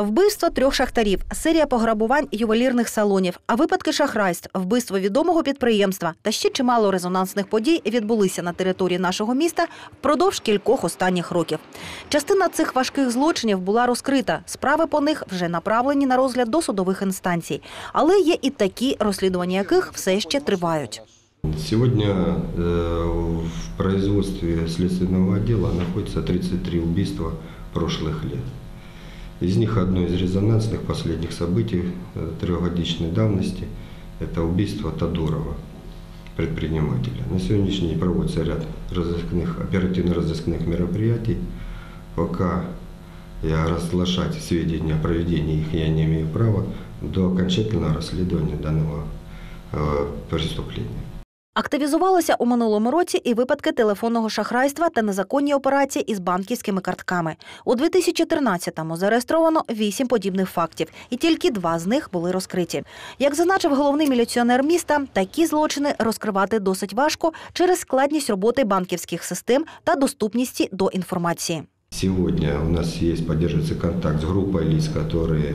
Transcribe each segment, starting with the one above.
Вбивство трьох шахтарів, серія пограбувань ювелірних салонів, а випадки шахрайств, вбивство відомого підприємства та ще чимало резонансних подій відбулися на території нашого міста впродовж кількох останніх років. Частина цих важких злочинів була розкрита. Справи по них вже направлені на розгляд до судових інстанцій. Але є і такі, розслідування яких все ще тривають. Сегодня э, в производстве следственного отдела находится 33 убийства прошлых лет. Из них одно из резонансных последних событий э, трехгодичной давности – это убийство Тодорова, предпринимателя. На сегодняшний день проводится ряд оперативно-розыскных мероприятий. Пока я разглашать сведения о проведении их я не имею права до окончательного расследования данного э, преступления. Активізувалися у минулому році і випадки телефонного шахрайства та незаконні операції із банківськими картками. У 2013-му зареєстровано вісім подібних фактів, і тільки два з них були розкриті. Як зазначив головний міліціонер міста, такі злочини розкривати досить важко через складність роботи банківських систем та доступність до інформації. Сегодня у нас есть, поддерживается контакт с группой лиц, которые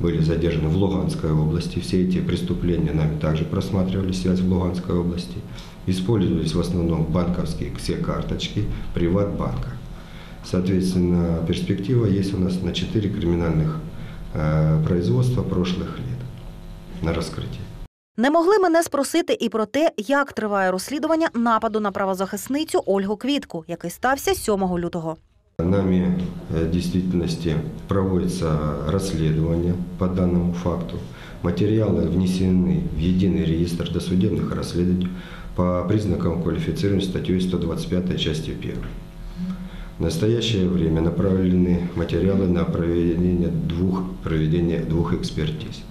были задержаны в Луганской области. Все эти преступления нами также просматривали связь в Луганской области. Использовались в основном банковские все карточки приватбанка. Соответственно, перспектива есть у нас на 4 криминальных э, производства прошлых лет на раскрытие. Не могли мене спросити і про те, як триває розслідування нападу на правозахисницю Ольгу Квітку, який стався 7 лютого. Нами э, в действительности проводится расследование по данному факту. Материалы внесены в единый реестр досудебных расследований по признакам квалифицированной статьей 125 части 1. В настоящее время направлены материалы на проведение двух, проведение двух экспертиз.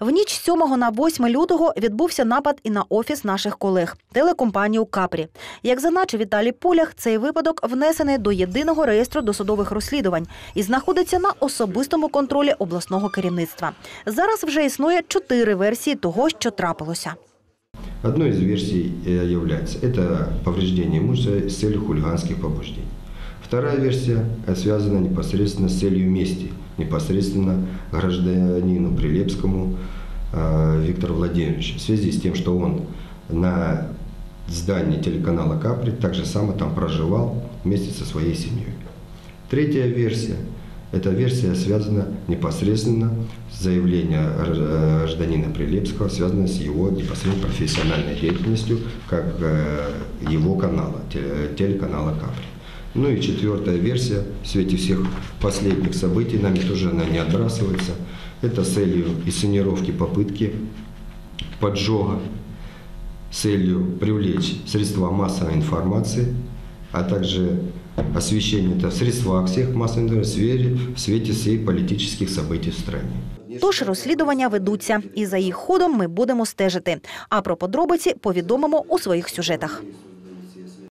В ніч з 7 на 8 лютого відбувся напад і на офіс наших колег телекомпанію Капрі. Як зазначив Віталій Полях, цей випадок внесений до єдиного реєстру досудових розслідувань і знаходиться на особистому контролі обласного керівництва. Зараз вже існує чотири версії того, що трапилося. Одной из версий э, является это повреждение имущества с целью хулиганских побуждений. Вторая версия связана непосредственно с целью мести, непосредственно гражданину Прилепскому э, Виктору Владимировичу, в связи с тем, что он на здании телеканала Капри так же само там проживал вместе со своей семьей. Третья версия – эта версия связана непосредственно с заявлением гражд- гражданина Прилепского, связанное с его непосредственно профессиональной деятельностью, как э, его канала, теле- телеканала Капри. Ну и четвертая версия, в свете всех последних событий, нами тоже она не отбрасывается, это с целью инсценировки попытки поджога, с целью привлечь средства массовой информации, а также освещение это в средствах всех массовой информации в сфере- в свете всей политических событий в стране. Тож розслідування ведуться, і за їх ходом ми будемо стежити. А про подробиці повідомимо у своїх сюжетах.